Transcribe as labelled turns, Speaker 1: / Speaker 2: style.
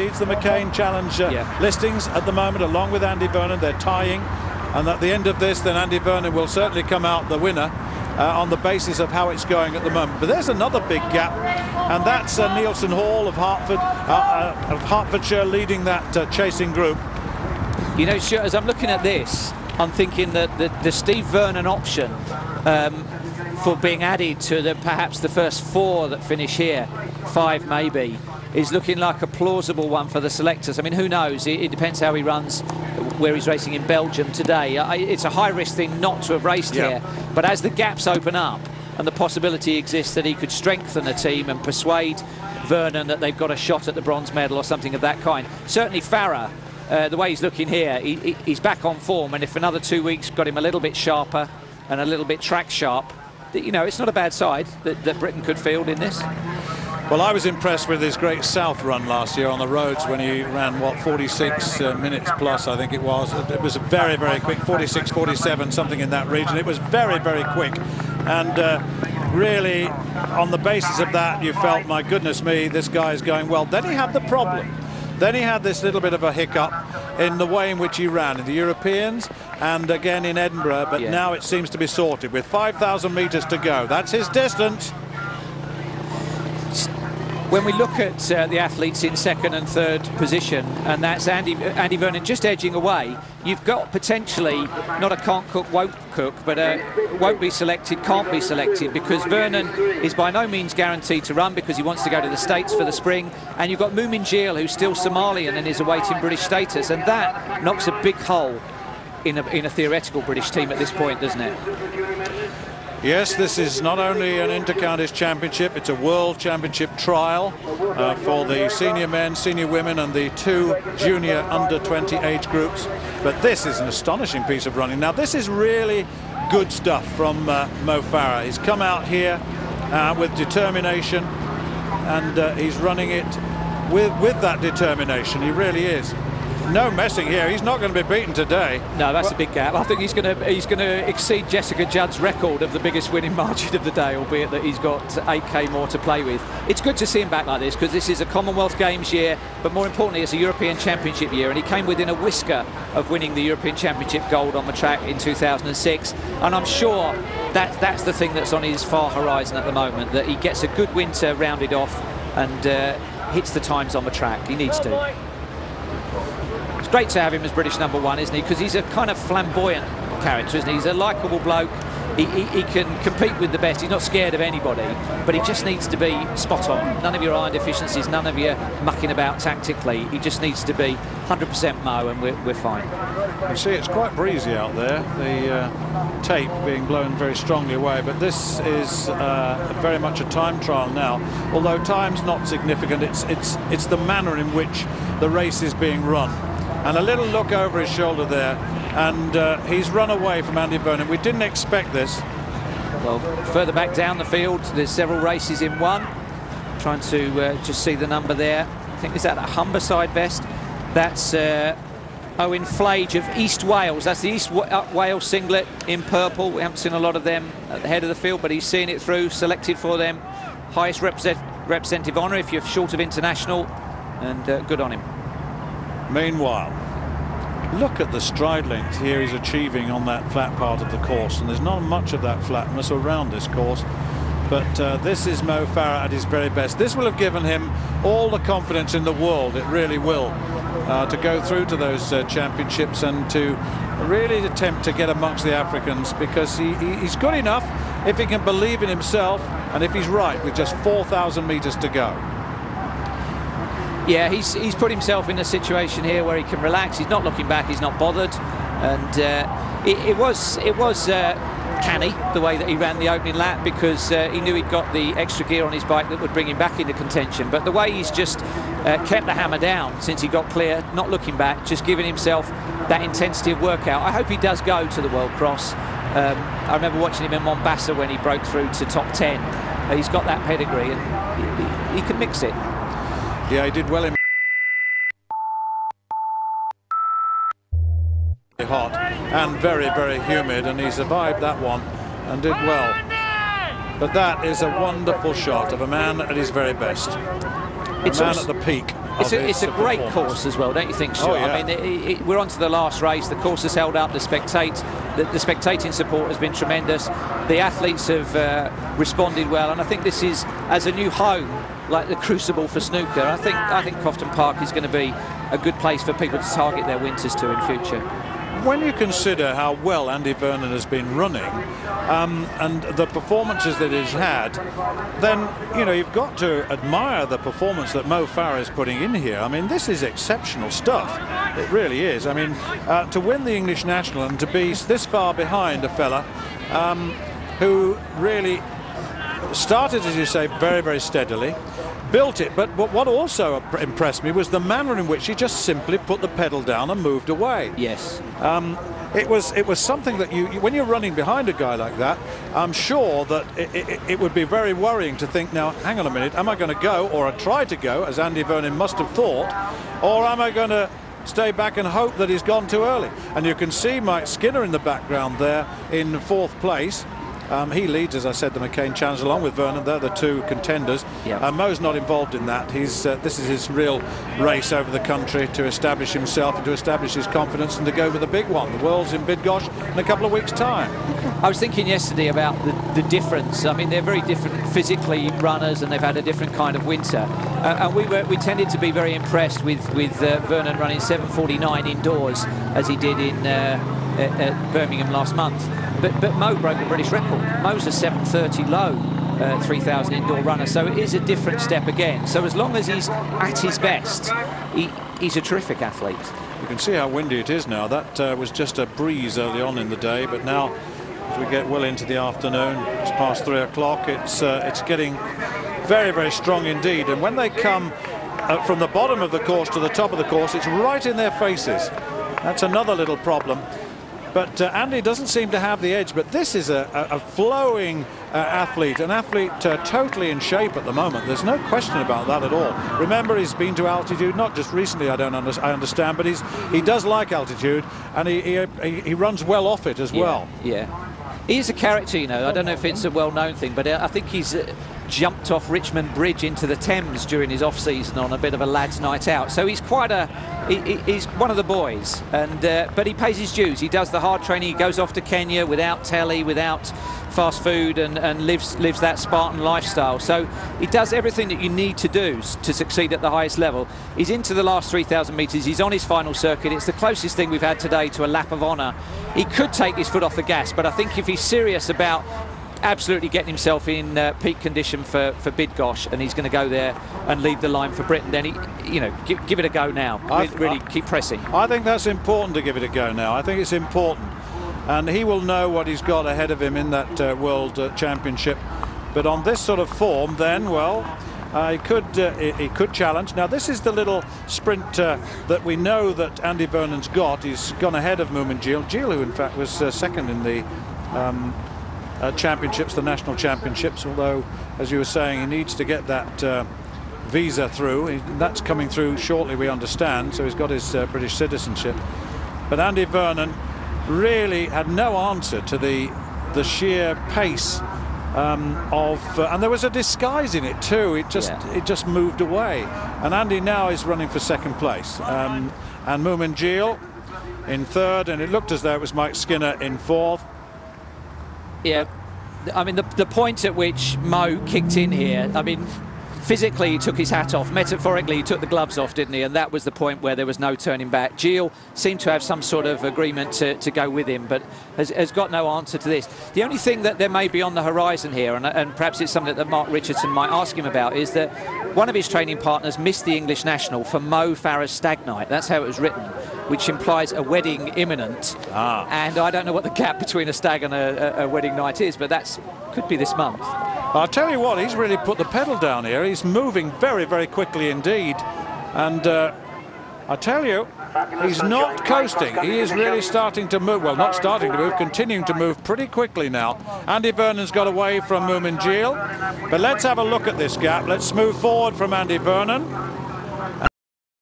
Speaker 1: leads the McCain Challenge uh, yeah. listings at the moment, along with Andy Vernon. They're tying. And at the end of this, then Andy Vernon will certainly come out the winner uh, on the basis of how it's going at the moment. But there's another big gap, and that's uh, Neilson Hall of Hertford, uh, uh, of Hertfordshire leading that uh, chasing group.
Speaker 2: You know, as I'm looking at this, I'm thinking that the, the Steve Vernon option um, for being added to the perhaps the first four that finish here, five maybe, is looking like a plausible one for the selectors. I mean, who knows? It, it depends how he runs where he's racing in Belgium today. I, it's a high-risk thing not to have raced here, but as the gaps open up and the possibility exists that he could strengthen the team and persuade Vernon that they've got a shot at the bronze medal or something of that kind. Certainly Farah, uh, the way he's looking here, he, he's back on form, and if another two weeks got him a little bit sharper and a little bit track sharp, you know, it's not a bad side that, that Britain could field in this.
Speaker 1: Well, I was impressed with his great South run last year on the roads when he ran, what, 46 uh, minutes plus, I think it was. It was very, very quick, 46, 47, something in that region. It was very, very quick. And uh, really, on the basis of that, you felt, my goodness me, this guy is going well. Then he had the problem. Then he had this little bit of a hiccup in the way in which he ran in the Europeans and again in Edinburgh, but yeah. now it seems to be sorted with 5,000 metres to go. That's his distance
Speaker 2: when we look at uh, the athletes in second and third position, and that's Andy, Andy Vernon just edging away, you've got potentially not a can't cook, won't cook, but a won't be selected, can't be selected, because Vernon is by no means guaranteed to run because he wants to go to the States for the spring, and you've got Moumin Geele, who's still Somalian and is awaiting British status, and that knocks a big hole in a, in a theoretical British team at this point, doesn't it?
Speaker 1: Yes, this is not only an Intercounties Championship, it's a World Championship trial uh, for the senior men, senior women and the two junior under 20 age groups. But this is an astonishing piece of running. Now, this is really good stuff from uh, Mo Farah. He's come out here uh, with determination and uh, he's running it with, with that determination. He really is no messing here. He's not going to be beaten today.
Speaker 2: No, that's well, a big gap. I think he's going to he's going to exceed Jessica Judd's record of the biggest winning margin of the day, albeit that he's got 8k more to play with. It's good to see him back like this because this is a Commonwealth Games year, but more importantly, it's a European Championship year, and he came within a whisker of winning the European Championship gold on the track in 2006. And I'm sure that that's the thing that's on his far horizon at the moment, that he gets a good winter rounded off and uh, hits the times on the track. He needs to great to have him as British number one, isn't he? Because he's a kind of flamboyant character, isn't he? He's a likeable bloke. He, he, he, can compete with the best. He's not scared of anybody, but he just needs to be spot on. None of your iron deficiencies, none of your mucking about tactically. He just needs to be 100% Mo, and we're, we're fine.
Speaker 1: You see, it's quite breezy out there. The uh, tape being blown very strongly away, but this is uh, very much a time trial now. Although time's not significant, it's it's it's the manner in which the race is being run and a little look over his shoulder there and uh, he's run away from Andy Vernon. We didn't expect this.
Speaker 2: Well, further back down the field, there's several races in one. Trying to uh, just see the number there. I think is that a Humberside vest. That's uh, Owen Flage of East Wales. That's the East uh, Wales singlet in purple. We haven't seen a lot of them at the head of the field, but he's seeing it through, selected for them. Highest represent representative honour if you're short of international, and uh, good on him.
Speaker 1: Meanwhile, look at the stride length here he's achieving on that flat part of the course and there's not much of that flatness around this course but uh, this is Mo Farah at his very best. This will have given him all the confidence in the world, it really will, uh, to go through to those uh, championships and to really attempt to get amongst the Africans because he, he, he's good enough if he can believe in himself and if he's right with just 4,000 metres to go.
Speaker 2: Yeah, he's, he's put himself in a situation here where he can relax. He's not looking back. He's not bothered. And uh, it, it, was it was uh, canny the way that he ran the opening lap because uh, he knew he'd got the extra gear on his bike that would bring him back into contention. But the way he's just uh, kept the hammer down since he got clear, not looking back, just giving himself that intensity of workout. I hope he does go to the World Cross. Um, I remember watching him in Mombasa when he broke through to top 10. Uh, he's got that pedigree and he, he can mix it.
Speaker 1: Yeah, he did well in hot and very, very humid, and he survived that one and did well. But that is a wonderful shot of a man at his very best. A it's man at the peak
Speaker 2: It's a, it's a great course as well, don't you think, Stuart?
Speaker 1: Oh, yeah.
Speaker 2: I mean, it, it, we're on to the last race. The course has held up. The spectate, the, the spectating support has been tremendous. The athletes have uh, responded well, and I think this is as a new home, like the crucible for snooker. I think I think Cofton Park is going to be a good place for people to target their winters to in future.
Speaker 1: When you consider how well Andy Vernon has been running um, and the performances that he's had, then you know you've got to admire the performance that Mo Farah is putting in here. I mean, this is exceptional stuff. It really is. I mean, uh, to win the English national and to be this far behind a fella um, who really started, as you say, very, very steadily, built it. But, but what also impressed me was the manner in which he just simply put the pedal down and moved away.
Speaker 2: Yes.
Speaker 1: Um, it was it was something that you, you- when you're running behind a guy like that, I'm sure that it, it, it would be very worrying to think now, hang on a minute, am I going to go or I try to go, as Andy Vernon must have thought, or am I going to stay back and hope that he's gone too early? And you can see Mike Skinner in the background there in fourth place. Um, he leads, as I said, the McCain Challenge along with Vernon. They're the two contenders.
Speaker 2: Yeah.
Speaker 1: Uh, Mo's not involved in that. He's uh, this is his real race over the country to establish himself and to establish his confidence and to go for the big one. The World's in Bydgoszcz in a couple of weeks' time.
Speaker 2: I was thinking yesterday about the, the difference. I mean, they're very different physically runners, and they've had a different kind of winter. Uh, and we were we tended to be very impressed with with uh, Vernon running 7:49 indoors as he did in uh, Birmingham last month. But but Mo broke the British record. Mo's a 7:30 low. Uh, 3,000 indoor runner, so it is a different step again. So as long as he's at his best, he, he's a terrific athlete.
Speaker 1: You can see how windy it is now. That uh, was just a breeze early on in the day, but now as we get well into the afternoon, it's past three o'clock. It's uh, it's getting very very strong indeed. And when they come uh, from the bottom of the course to the top of the course, it's right in their faces. That's another little problem. But uh, Andy doesn't seem to have the edge. But this is a, a, a flowing uh, athlete, an athlete uh, totally in shape at the moment. There's no question about that at all. Remember, he's been to altitude, not just recently. I don't under, I understand, but he's he does like altitude, and he he, he, runs well off it as well.
Speaker 2: Yeah. He's a character, you know. I don't know if it's a well-known thing, but uh, I think he's uh, jumped off Richmond Bridge into the Thames during his off-season on a bit of a lads' night out. So he's quite a, he, he- he's one of the boys, and uh, but he pays his dues. He does the hard training. He goes off to Kenya without telly, without fast food, and, and lives lives that Spartan lifestyle. So he does everything that you need to do to succeed at the highest level. He's into the last 3,000 metres. He's on his final circuit. It's the closest thing we've had today to a lap of honour. He could take his foot off the gas, but I think if he's serious about absolutely getting himself in uh, peak condition for, for Bydgoszcz and he's going to go there and lead the line for Britain, then he, you know, give, give it a go now.
Speaker 1: I-
Speaker 2: Re- really
Speaker 1: I-
Speaker 2: keep pressing.
Speaker 1: I think that's important to give it a go now. I think it's important. And he will know what he's got ahead of him in that uh, World uh, Championship. But on this sort of form, then, well, uh, he could uh, he, he could challenge. Now, this is the little sprint uh, that we know that Andy Vernon's got. He's gone ahead of Moumin Geele. Geele, who in fact was uh, second in the um, uh, championships, the national championships, although, as you were saying, he needs to get that uh, visa through. He, that's coming through shortly, we understand, so he's got his uh, British citizenship. But Andy Vernon really had no answer to the the sheer pace um, of, uh, and there was a disguise in it too. It just
Speaker 2: Yeah.
Speaker 1: it just moved away. And Andy now is running for second place, um, and Moumin in third, and it looked as though it was Mike Skinner in fourth.
Speaker 2: Yeah, I mean the the point at which Mo kicked in here. I mean, physically he took his hat off. Metaphorically he took the gloves off, didn't he? And that was the point where there was no turning back. Geele seemed to have some sort of agreement to, to go with him, but has, has got no answer to this. The only thing that there may be on the horizon here, and, and perhaps it's something that Mark Richardson might ask him about, is that one of his training partners missed the English national for Mo Farah's stag night. That's how it was written, which implies a wedding imminent.
Speaker 1: Ah.
Speaker 2: And I don't know what the gap between a stag and a, a, a wedding night is, but that's could be this month.
Speaker 1: I'll tell you what, he's really put the pedal down here. He's moving very, very quickly indeed. And uh, I tell you, he's not coasting. He is really starting to move. Well, not starting to move, continuing to move pretty quickly now. Andy Vernon's got away from Moumin. But let's have a look at this gap. Let's move forward from Andy Vernon.